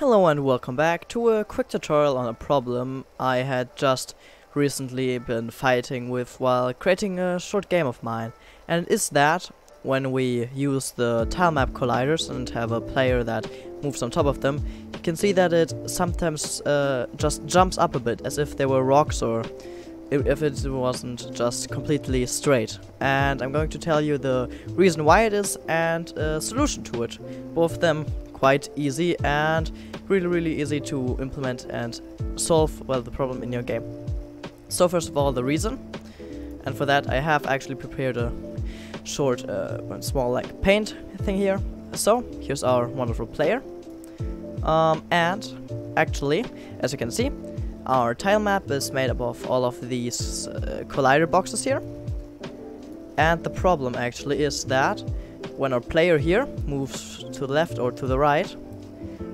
Hello and welcome back to a quick tutorial on a problem I had just recently been fighting with while creating a short game of mine. And is that when we use the tile map colliders and have a player that moves on top of them, you can see that it sometimes uh, just jumps up a bit as if they were rocks or if it wasn't just completely straight. And I'm going to tell you the reason why it is and a solution to it. Both of them quite easy and really really easy to implement and solve well the problem in your game. So first of all the reason and for that I have actually prepared a short uh, small like paint thing here. So here's our wonderful player um, and actually as you can see our tile map is made up of all of these uh, collider boxes here and the problem actually is that when our player here moves to the left or to the right,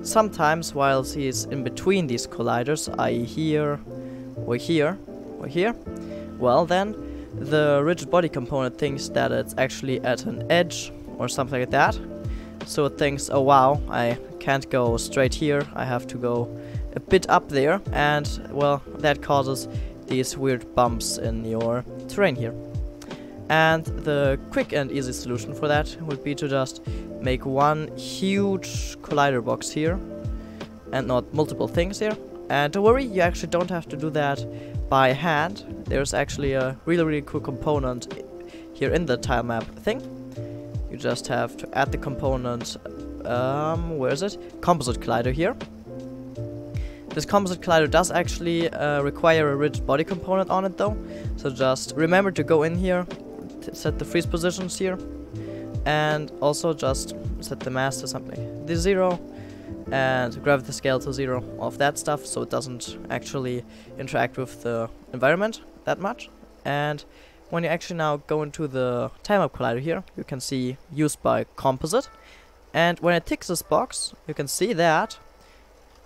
sometimes whilst he's in between these colliders, i.e. here, or here, or here, well then, the rigid body component thinks that it's actually at an edge or something like that. So it thinks, oh wow, I can't go straight here, I have to go a bit up there, and well, that causes these weird bumps in your terrain here. And the quick and easy solution for that would be to just make one huge collider box here and not multiple things here. And don't worry, you actually don't have to do that by hand. There's actually a really really cool component here in the tile map thing. You just have to add the component, um, where is it? Composite collider here. This composite collider does actually uh, require a rigid body component on it though. So just remember to go in here, set the freeze positions here and also just set the mass to something the zero and gravity scale to zero of that stuff so it doesn't actually interact with the environment that much and when you actually now go into the tile map collider here you can see used by composite and when it ticks this box you can see that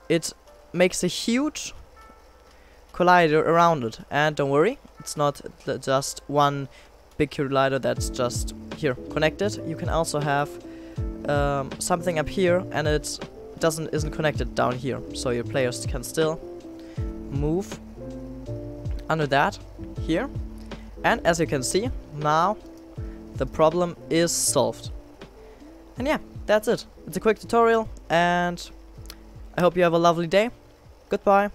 it makes a huge collider around it and don't worry it's not just one big collider that's just here connected. You can also have um, something up here and it doesn't isn't connected down here, so your players can still move under that here. And as you can see, now the problem is solved. And yeah, that's it. It's a quick tutorial and I hope you have a lovely day. Goodbye.